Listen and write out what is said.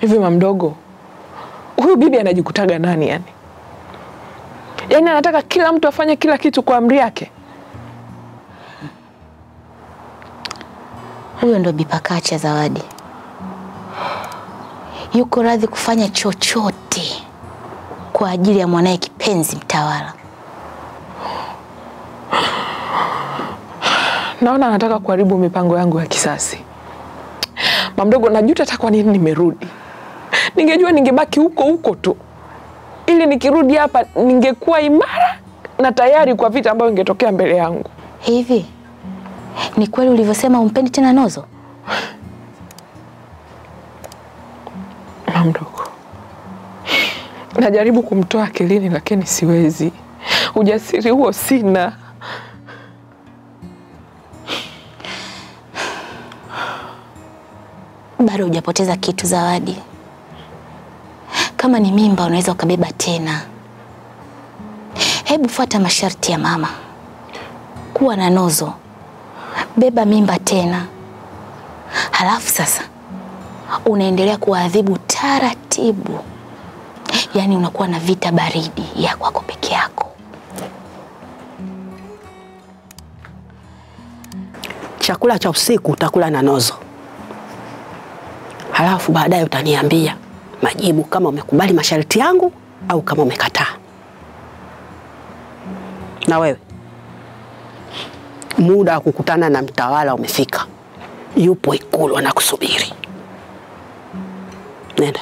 Hivi mamdogo, huyu bibi anajikutaga nani yani? Yaani anataka kila mtu afanye kila kitu kwa amri yake. Huyo ndo Bipakacha Zawadi, yuko radhi kufanya chochote kwa ajili ya mwanaye kipenzi Mtawala. Naona anataka kuharibu mipango yangu ya kisasi. Mamdogo, najuta hata kwa nini nimerudi. Ningejua ningebaki huko huko tu, ili nikirudi hapa ningekuwa imara na tayari kwa vita ambayo ingetokea mbele yangu. Hivi ni kweli ulivyosema umpendi tena Nozo? Mamdogo, najaribu kumtoa akilini, lakini siwezi. Ujasiri huo sina. Bado hujapoteza kitu Zawadi. Kama ni mimba unaweza ukabeba tena. Hebu fuata masharti ya mama, kuwa na Nozo, beba mimba tena, halafu sasa unaendelea kuwaadhibu taratibu, yaani unakuwa na vita baridi ya kwako peke yako. Chakula cha usiku utakula na Nozo, halafu baadaye utaniambia majibu kama umekubali masharti yangu au kama umekataa. Na wewe, muda wa kukutana na mtawala umefika, yupo Ikulu anakusubiri. Nenda.